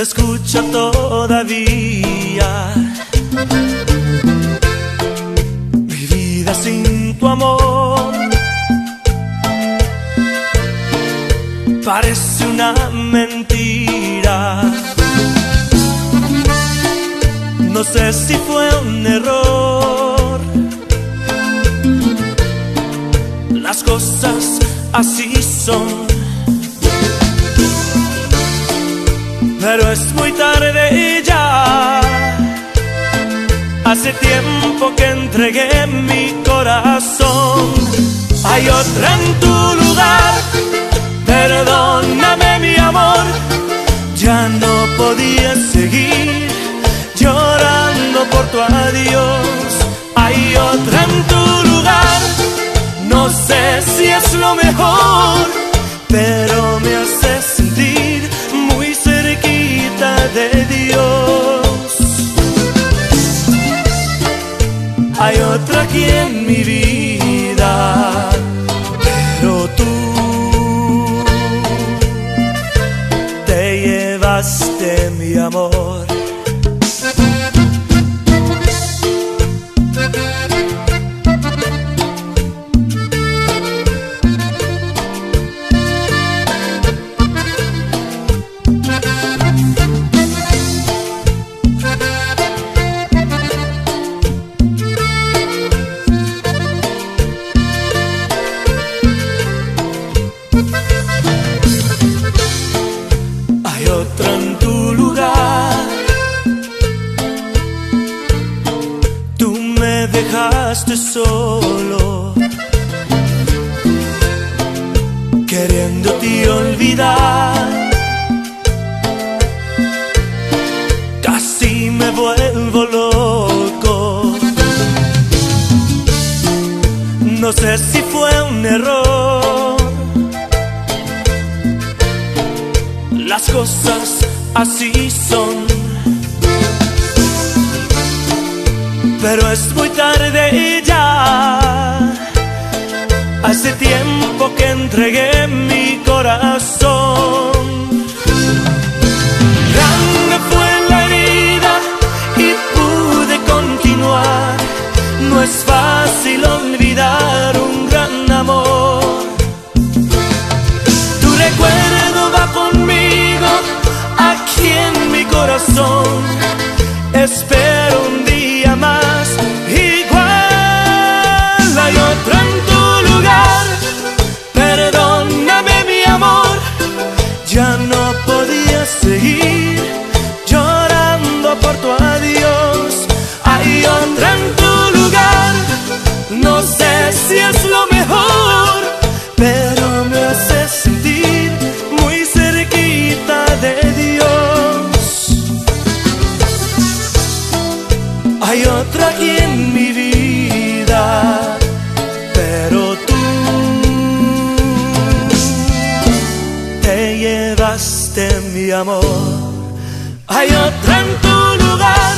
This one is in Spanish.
Se escucha todavía. Mi vida sin tu amor parece una mentira. No sé si fue un error. Las cosas así son. Pero es muy tarde ya. Hace tiempo que entregué mi corazón. Hay otra en tu lugar. Perdóname mi amor. Ya no podía seguir llorando por tu adiós. Hay otra en tu lugar. No sé si es lo mejor, pero me hace sentir muy cerquita de Dios. Hay otra aquí en mi vida, Otra en tu lugar. Tú me dejaste solo, Las cosas así son. Pero es muy tarde ya. Hace tiempo que entregué mi Hay otra aquí en mi vida, pero tú te llevaste mi amor. Hay otra en tu lugar,